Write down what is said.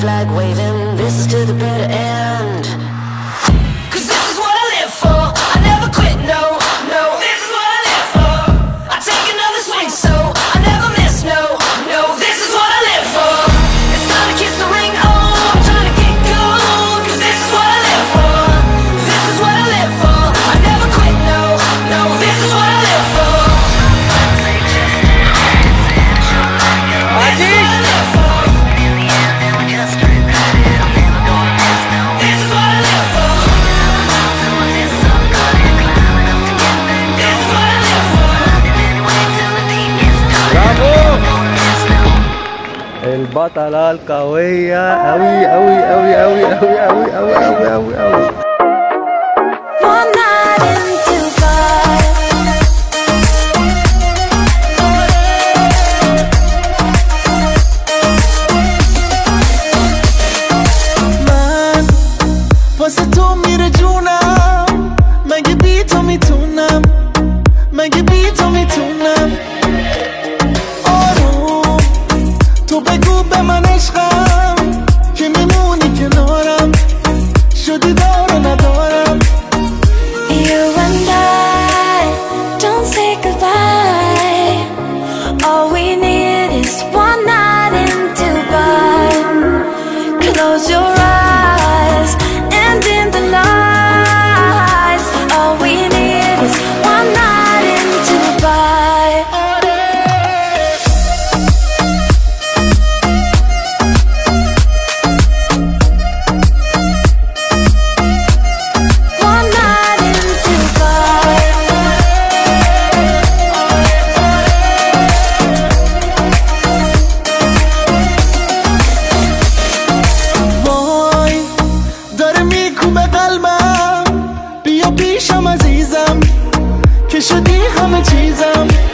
flag waving. This is to the bitter end. البطلة القوية. أوي أوي أوي أوي أوي أوي أوي أوي أوي أوي. واسه همه چیزم.